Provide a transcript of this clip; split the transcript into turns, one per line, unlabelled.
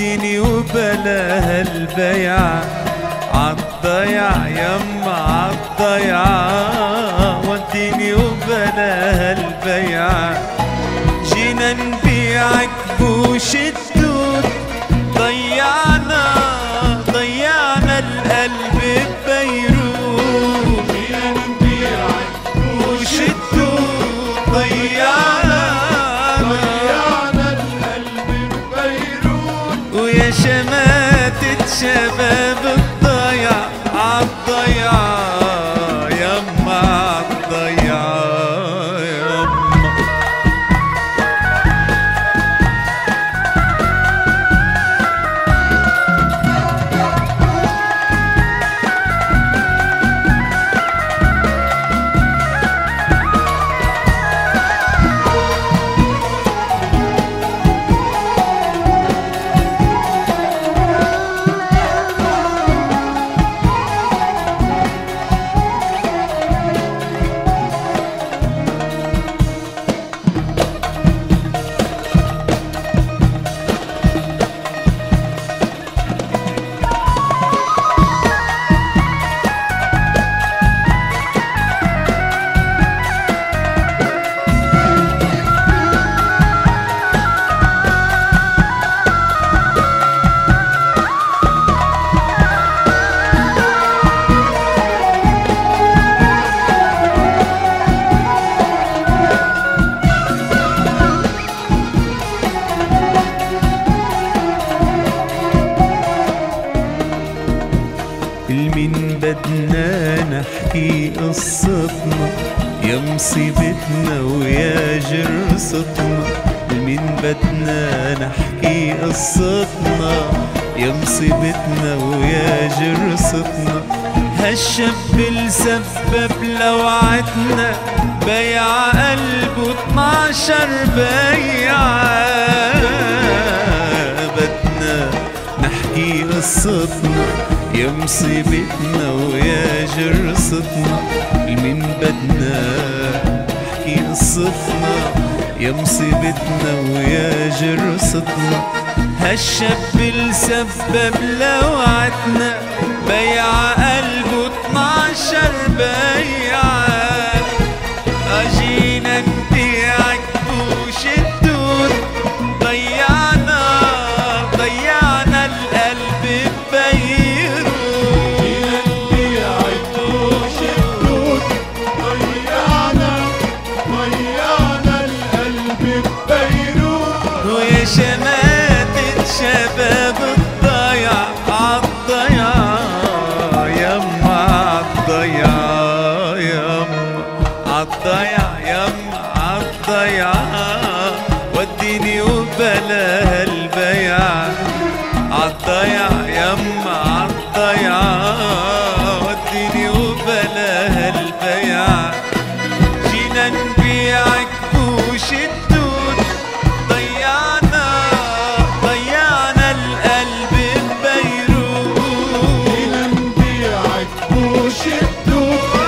وديني وبلاها البيعة عالضيع يما عالضيع وديني وبلاها البيعة جينا نبيعك بوش الدود. ضيعنا ضيعنا القلب ببيروت. جينا نبيعك بوش الدود. ضيعنا. شباب المين بدنا نحكي قصتنا؟ يا مصيبتنا ويا جرستنا. المين بدنا نحكي قصتنا؟ يا مصيبتنا ويا جرستنا. هالشاب السبب لوعتنا. بيع قلبه 12 بيعة بدنا نحكي قصتنا. يا مصيبتنا ويا جرستنا المين بدنا؟ نحكي قصتنا. يا مصيبتنا ويا جرستنا. هالشاب السبب لوعتنا. بيع قلبه 12 بيعة عالضيع يما عالضيع وديني وبلاها البيع عالضيع يما عالضيع وديني وبلاها البيع جينا نبيعك بوش الدود. ضيعنا ضيعنا القلب ببيروت
نبيعك بوش الدود.